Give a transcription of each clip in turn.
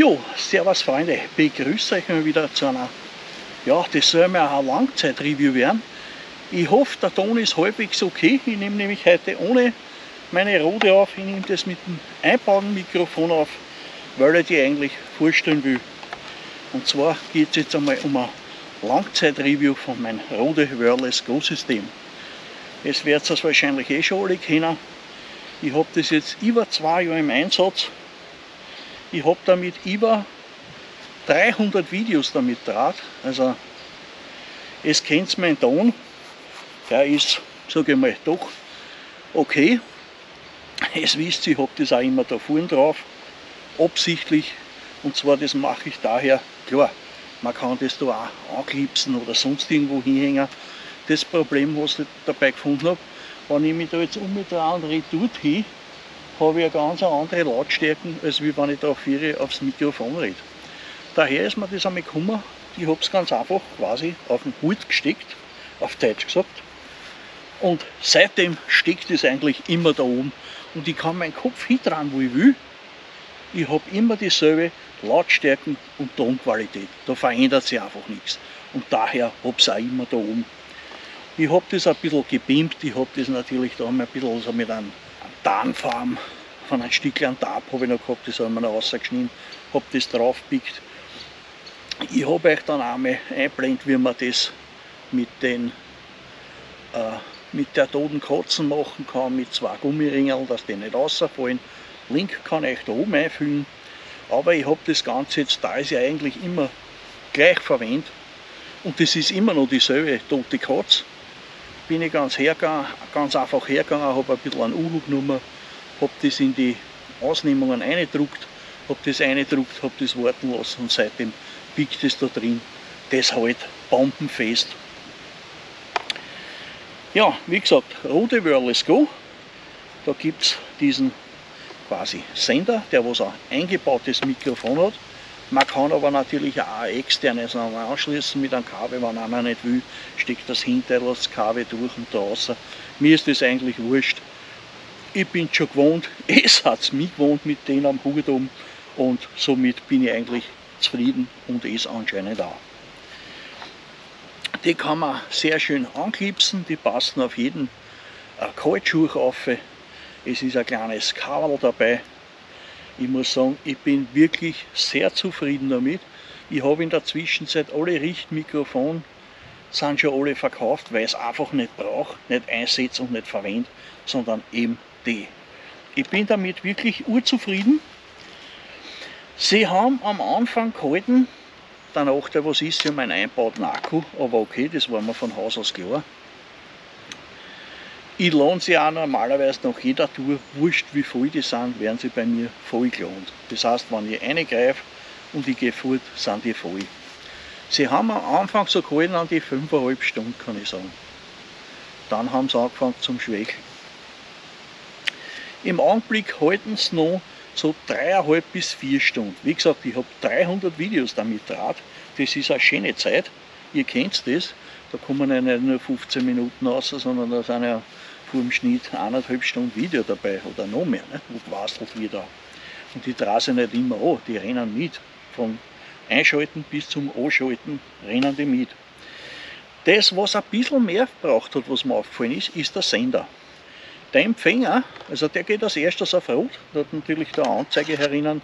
Jo, servus Freunde, begrüße euch mal wieder zu einer, ja, das soll mir ein Langzeit-Review werden. Ich hoffe, der Ton ist halbwegs okay. Ich nehme nämlich heute ohne meine Rode auf, ich nehme das mit dem einbauten Mikrofon auf, weil ich die eigentlich vorstellen will. Und zwar geht es jetzt einmal um ein Langzeit-Review von meinem Rode Wireless Go System. Es werdet ihr wahrscheinlich eh schon alle kennen. Ich habe das jetzt über zwei Jahre im Einsatz ich habe damit über 300 Videos damit draht. Also es kennt mein Ton. Der ist, sage ich mal, doch okay. Es wisst ich habe das auch immer da vorne drauf. Absichtlich. Und zwar das mache ich daher, klar, man kann das da auch anklipsen oder sonst irgendwo hinhängen. Das Problem, was ich dabei gefunden habe, wenn ich mich da jetzt umdrehe und retour hin, habe ich eine ganz andere Lautstärken, als wie wenn ich da auf aufs Mikrofon rede. Daher ist mir das einmal gekommen, ich habe es ganz einfach quasi auf den Hut gesteckt, auf Deutsch gesagt. Und seitdem steckt es eigentlich immer da oben. Und ich kann meinen Kopf hindrehen, wo ich will. Ich habe immer dieselbe Lautstärken und Tonqualität. Da verändert sich einfach nichts. Und daher habe ich es auch immer da oben. Ich habe das ein bisschen gebimmt, ich habe das natürlich da ein bisschen also mit einem Tarnfarm. Von einem Stückchen Tab habe ich noch gehabt, das haben wir noch rausgeschnitten, habe das draufgepickt. Ich habe euch dann einmal einblendet, wie man das mit, den, äh, mit der toten Katzen machen kann, mit zwei Gummiringeln, dass die nicht rausfallen. Link kann ich da oben einfüllen, aber ich habe das Ganze jetzt, da ist ja eigentlich immer gleich verwendet. Und das ist immer noch dieselbe tote Katze bin ich ganz, hergegangen, ganz einfach hergegangen, habe ein bisschen einen Uhu genommen, habe das in die Ausnehmungen eingedruckt, habe das eingedruckt, habe das warten lassen und seitdem biegt es da drin. Das halt bombenfest. Ja, wie gesagt, Rode Wireless Go, da gibt es diesen quasi Sender, der was ein eingebautes Mikrofon hat. Man kann aber natürlich auch externes anschließen mit einem Kabel, wenn einer nicht will, steckt das hinterher das Kabel durch und da raus. Mir ist das eigentlich wurscht. Ich bin schon gewohnt, es hat es mich gewohnt mit denen am Hut um und somit bin ich eigentlich zufrieden und es anscheinend auch. Die kann man sehr schön anklipsen, die passen auf jeden äh, Kaltschuh auf. Es ist ein kleines Kabel dabei, ich muss sagen, ich bin wirklich sehr zufrieden damit. Ich habe in der Zwischenzeit alle Richtmikrofone sind schon alle verkauft, weil ich es einfach nicht brauche, nicht einsetze und nicht verwende, sondern eben die. Ich bin damit wirklich urzufrieden. Sie haben am Anfang gehalten, der Nachteil, was ist, sie haben einen eingebauten Akku, aber okay, das war mir von Haus aus klar. Ich lohne sie auch normalerweise nach jeder Tour, wurscht wie voll die sind, werden sie bei mir voll gelohnt. Das heißt, wenn ich reingreife und ich gehe fort, sind die voll. Sie haben am Anfang so gehalten an die 5,5 Stunden, kann ich sagen. Dann haben sie angefangen zum Schwächeln. Im Augenblick halten sie noch so 3,5 bis 4 Stunden. Wie gesagt, ich habe 300 Videos damit draht. Das ist eine schöne Zeit. Ihr kennt das. Da kommen ja nicht nur 15 Minuten raus, sondern da sind ja vor dem Schnitt eineinhalb Stunden Video dabei oder noch mehr, ne? wo wird auch. Und die drehen nicht immer an, die rennen mit. Von Einschalten bis zum Anschalten rennen die mit. Das, was ein bisschen mehr braucht hat, was mir aufgefallen ist, ist der Sender. Der Empfänger, also der geht als erstes auf Rot, da hat natürlich da Anzeige herinnen,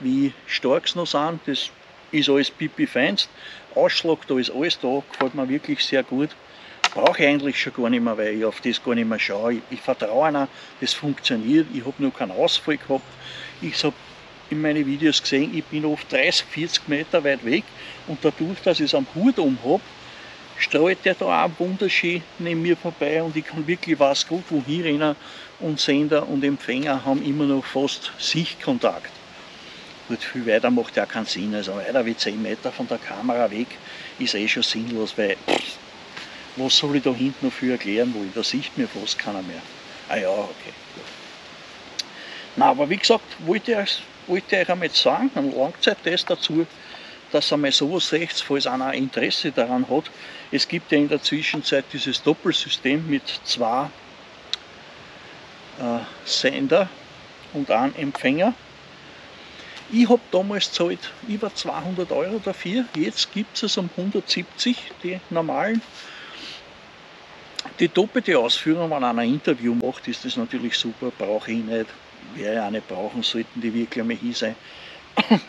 wie stark sie noch sind. Das ist alles pipi feinst. Ausschlag, da ist alles da, gefällt mir wirklich sehr gut brauche ich eigentlich schon gar nicht mehr, weil ich auf das gar nicht mehr schaue. Ich, ich vertraue ihnen, das funktioniert. Ich habe noch keinen Ausfall gehabt. Ich habe in meinen Videos gesehen, ich bin oft 30, 40 Meter weit weg und dadurch, dass ich es am Hut um habe, strahlt der da auch wunderschön neben mir vorbei und ich kann wirklich was gut wohin rennen und Sender und Empfänger haben immer noch fast Sichtkontakt. Gut, viel weiter macht ja keinen Sinn, also weiter wie 10 Meter von der Kamera weg ist eh schon sinnlos, weil was soll ich da hinten noch für erklären wollen? Da sieht mir fast keiner mehr. Ah ja, okay. Na, aber wie gesagt, wollte ich, wollte ich euch einmal sagen, einen Langzeittest dazu, dass ihr mal sowas seht, falls einer Interesse daran hat. Es gibt ja in der Zwischenzeit dieses Doppelsystem mit zwei äh, Sender und einem Empfänger. Ich habe damals zahlt über 200 Euro dafür, jetzt gibt es um 170, die normalen. Die doppelte Ausführung, wenn einer ein Interview macht, ist das natürlich super, brauche ich nicht. Wäre ja auch nicht brauchen, sollten die wirklich einmal hier sein.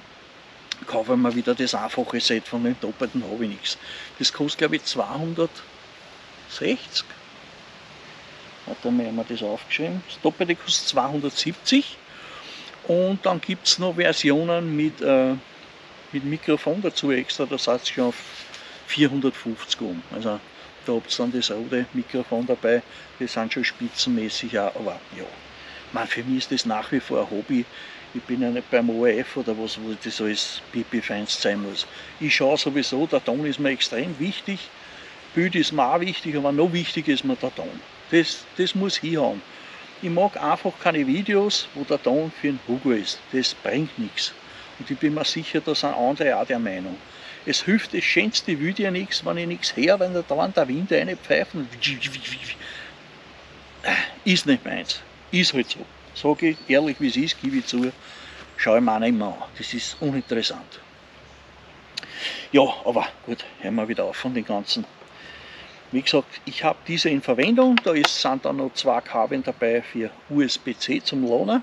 Kaufe ich mir wieder das einfache Set von den doppelten, habe ich nichts. Das kostet glaube ich 260. Warte mal, haben wir das aufgeschrieben. Das doppelte kostet 270 und dann gibt es noch Versionen mit, äh, mit Mikrofon dazu extra, da seid ihr schon auf 450 um. Also da habt ihr dann das rote Mikrofon dabei, die sind schon spitzenmäßig auch, aber ja. Man, für mich ist das nach wie vor ein Hobby. Ich bin ja nicht beim ORF oder was, wo das alles pipi feinst sein muss. Ich schaue sowieso, der Ton ist mir extrem wichtig, Bild ist mir auch wichtig, aber noch wichtiger ist mir der Ton. Das, das muss hinhauen. Ich mag einfach keine Videos, wo der Ton für einen Hugo ist. Das bringt nichts. Und ich bin mir sicher, da sind andere auch der Meinung. Es hilft das schönste Video nichts, wenn ich nichts höre, wenn da dauernd der Wind reinpfeift. Ist nicht meins. Ist halt so. Sage ich ehrlich, wie es ist, gebe ich zu. Schaue ich mir auch nicht mehr an. Das ist uninteressant. Ja, aber gut, hören wir wieder auf von den ganzen wie gesagt, ich habe diese in Verwendung. Da ist, sind dann noch zwei Kabeln dabei für USB-C zum Lohner.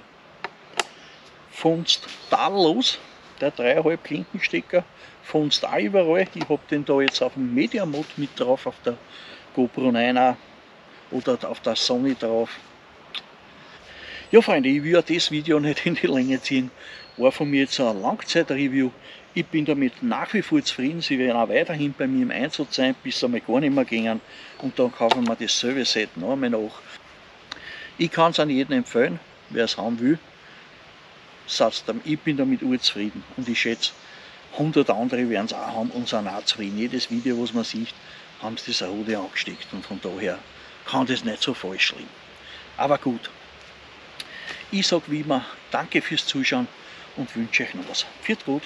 Funzt tadellos, der 3,5 Klinkenstecker. Funzt auch überall. Ich habe den da jetzt auf dem Media Mod mit drauf, auf der GoPro 9 oder auf der Sony drauf. Ja Freunde, ich will das Video nicht in die Länge ziehen. War von mir jetzt ein Langzeit-Review. Ich bin damit nach wie vor zufrieden. Sie werden auch weiterhin bei mir im Einsatz sein, bis sie einmal gar nicht mehr gingen. Und dann kaufen wir das selbe Set noch einmal nach. Ich kann es an jeden empfehlen, wer es haben will. Ich bin damit urzufrieden und ich schätze, 100 andere werden es auch haben und sind auch zufrieden. Jedes Video, was man sieht, haben sie das Rode angesteckt und von daher kann das nicht so falsch liegen. Aber gut, ich sage wie immer, danke fürs Zuschauen und wünsche euch noch was. Viert gut!